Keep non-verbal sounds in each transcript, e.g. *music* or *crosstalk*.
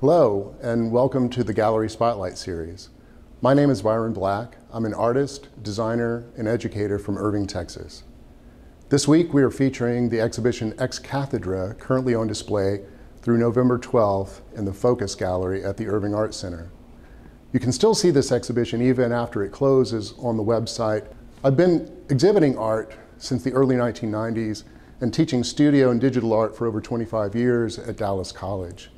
Hello, and welcome to the Gallery Spotlight series. My name is Byron Black. I'm an artist, designer, and educator from Irving, Texas. This week we are featuring the exhibition Ex Cathedra, currently on display through November 12th in the Focus Gallery at the Irving Art Center. You can still see this exhibition even after it closes on the website. I've been exhibiting art since the early 1990s and teaching studio and digital art for over 25 years at Dallas College.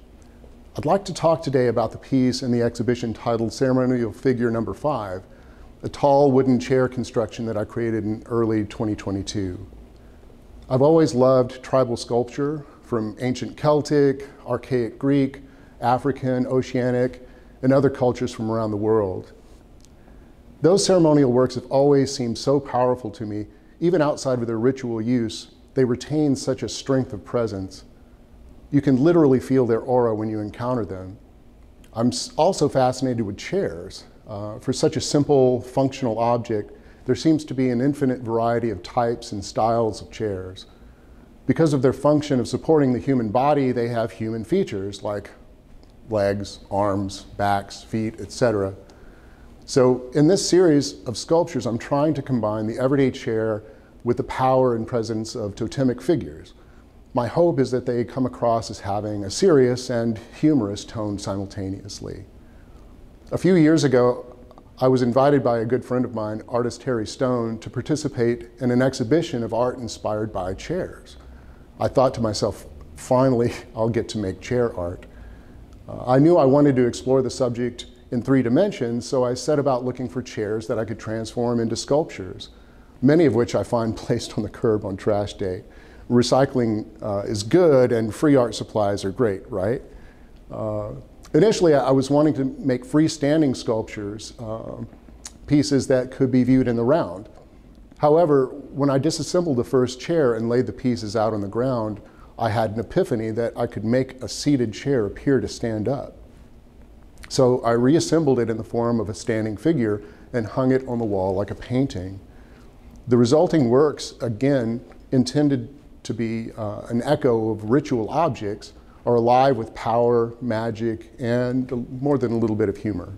I'd like to talk today about the piece in the exhibition titled Ceremonial Figure Number 5, a tall wooden chair construction that I created in early 2022. I've always loved tribal sculpture from ancient Celtic, archaic Greek, African, Oceanic, and other cultures from around the world. Those ceremonial works have always seemed so powerful to me, even outside of their ritual use, they retain such a strength of presence you can literally feel their aura when you encounter them. I'm also fascinated with chairs. Uh, for such a simple, functional object, there seems to be an infinite variety of types and styles of chairs. Because of their function of supporting the human body, they have human features like legs, arms, backs, feet, etc. So in this series of sculptures, I'm trying to combine the everyday chair with the power and presence of totemic figures. My hope is that they come across as having a serious and humorous tone simultaneously. A few years ago, I was invited by a good friend of mine, artist Harry Stone, to participate in an exhibition of art inspired by chairs. I thought to myself, finally, I'll get to make chair art. Uh, I knew I wanted to explore the subject in three dimensions, so I set about looking for chairs that I could transform into sculptures, many of which I find *laughs* placed on the curb on trash day recycling uh, is good and free art supplies are great, right? Uh, initially, I was wanting to make freestanding sculptures, uh, pieces that could be viewed in the round. However, when I disassembled the first chair and laid the pieces out on the ground, I had an epiphany that I could make a seated chair appear to stand up. So I reassembled it in the form of a standing figure and hung it on the wall like a painting. The resulting works, again, intended to be uh, an echo of ritual objects are alive with power, magic, and more than a little bit of humor.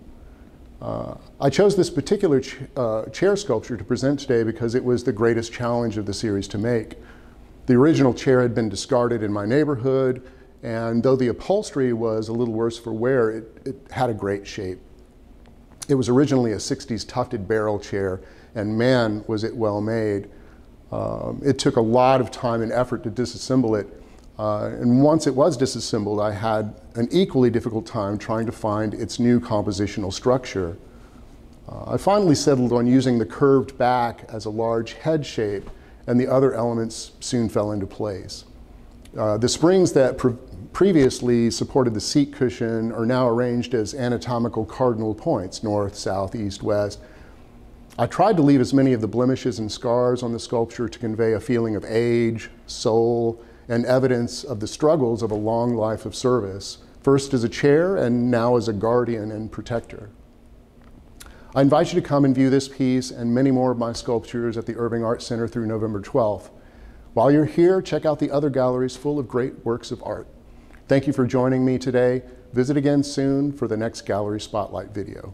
Uh, I chose this particular ch uh, chair sculpture to present today because it was the greatest challenge of the series to make. The original chair had been discarded in my neighborhood, and though the upholstery was a little worse for wear, it, it had a great shape. It was originally a 60s tufted barrel chair, and man, was it well made. Um, it took a lot of time and effort to disassemble it. Uh, and once it was disassembled, I had an equally difficult time trying to find its new compositional structure. Uh, I finally settled on using the curved back as a large head shape, and the other elements soon fell into place. Uh, the springs that pre previously supported the seat cushion are now arranged as anatomical cardinal points, north, south, east, west, I tried to leave as many of the blemishes and scars on the sculpture to convey a feeling of age, soul, and evidence of the struggles of a long life of service, first as a chair and now as a guardian and protector. I invite you to come and view this piece and many more of my sculptures at the Irving Art Center through November 12th. While you're here, check out the other galleries full of great works of art. Thank you for joining me today. Visit again soon for the next Gallery Spotlight video.